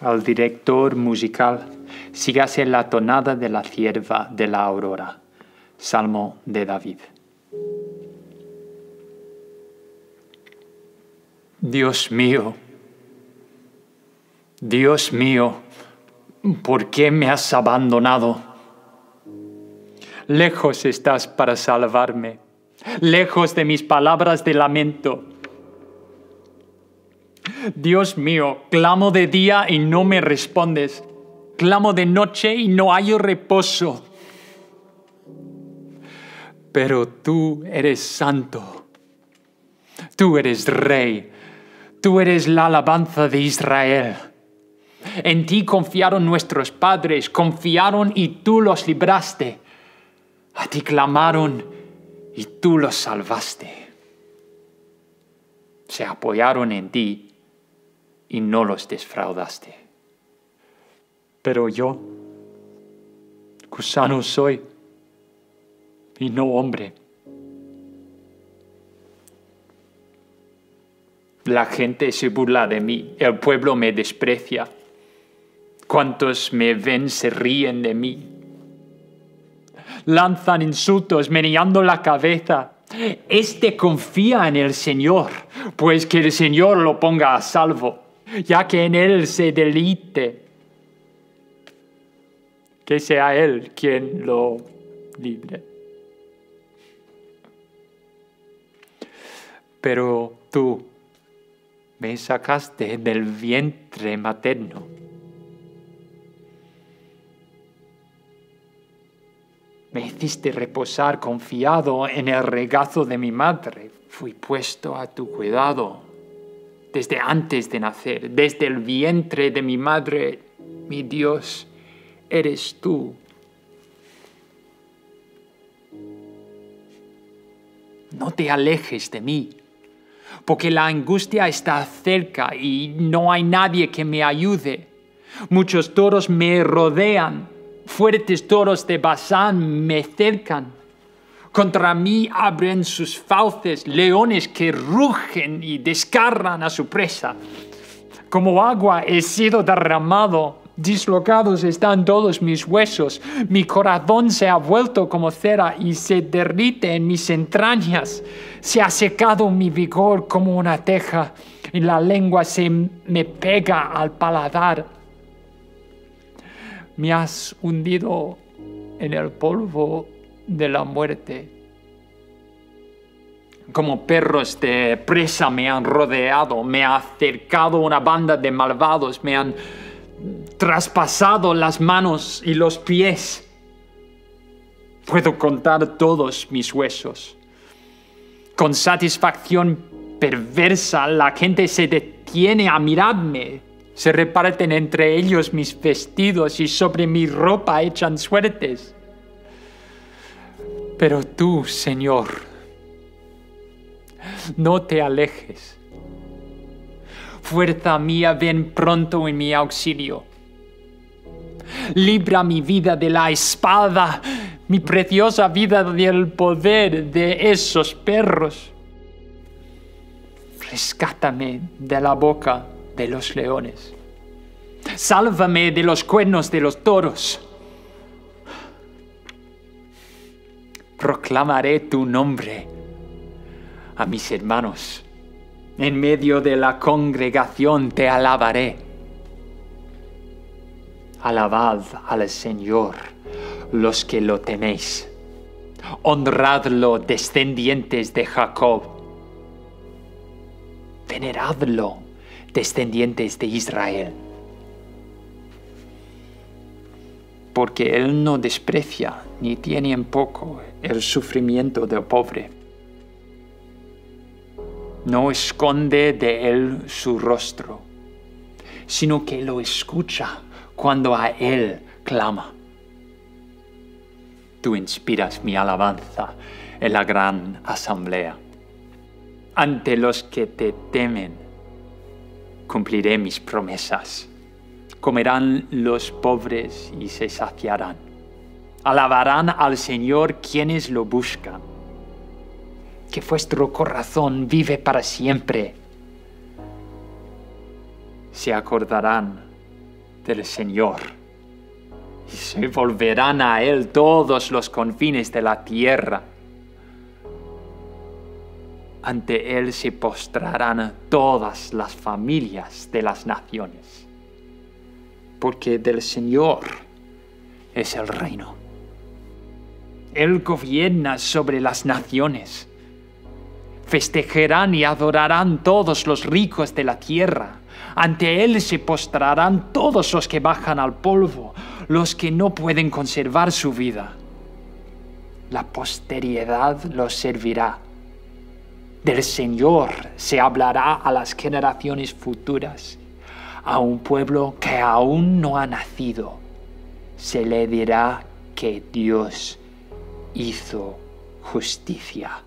Al director musical, sígase la tonada de la cierva de la aurora. Salmo de David. Dios mío, Dios mío, ¿por qué me has abandonado? Lejos estás para salvarme, lejos de mis palabras de lamento. Dios mío, clamo de día y no me respondes, clamo de noche y no hallo reposo. Pero tú eres santo, tú eres rey Tú eres la alabanza de Israel. En ti confiaron nuestros padres, confiaron y tú los libraste. A ti clamaron y tú los salvaste. Se apoyaron en ti y no los defraudaste. Pero yo, gusano soy y no hombre. La gente se burla de mí, el pueblo me desprecia. Cuantos me ven se ríen de mí. Lanzan insultos meneando la cabeza. Este confía en el Señor, pues que el Señor lo ponga a salvo, ya que en Él se delite. Que sea Él quien lo libre. Pero tú, me sacaste del vientre materno. Me hiciste reposar confiado en el regazo de mi madre. Fui puesto a tu cuidado desde antes de nacer, desde el vientre de mi madre. Mi Dios, eres tú. No te alejes de mí porque la angustia está cerca y no hay nadie que me ayude. Muchos toros me rodean, fuertes toros de Bazán me cercan. Contra mí abren sus fauces leones que rugen y descarran a su presa. Como agua he sido derramado Dislocados están todos mis huesos, mi corazón se ha vuelto como cera y se derrite en mis entrañas. Se ha secado mi vigor como una teja y la lengua se me pega al paladar. Me has hundido en el polvo de la muerte. Como perros de presa me han rodeado, me ha acercado una banda de malvados, me han traspasado las manos y los pies. Puedo contar todos mis huesos. Con satisfacción perversa la gente se detiene a mirarme. Se reparten entre ellos mis vestidos y sobre mi ropa echan suertes. Pero tú, Señor, no te alejes Fuerza mía, ven pronto en mi auxilio. Libra mi vida de la espada, mi preciosa vida del poder de esos perros. Rescátame de la boca de los leones. Sálvame de los cuernos de los toros. Proclamaré tu nombre a mis hermanos en medio de la congregación te alabaré. Alabad al Señor los que lo teméis. Honradlo, descendientes de Jacob. Veneradlo, descendientes de Israel. Porque Él no desprecia ni tiene en poco el sufrimiento del pobre no esconde de él su rostro, sino que lo escucha cuando a él clama. Tú inspiras mi alabanza en la gran asamblea. Ante los que te temen, cumpliré mis promesas. Comerán los pobres y se saciarán. Alabarán al Señor quienes lo buscan que vuestro corazón vive para siempre. Se acordarán del Señor. Y se volverán a Él todos los confines de la tierra. Ante Él se postrarán todas las familias de las naciones. Porque del Señor es el reino. Él gobierna sobre las naciones. Festejarán y adorarán todos los ricos de la tierra. Ante Él se postrarán todos los que bajan al polvo, los que no pueden conservar su vida. La posteridad los servirá. Del Señor se hablará a las generaciones futuras. A un pueblo que aún no ha nacido, se le dirá que Dios hizo justicia.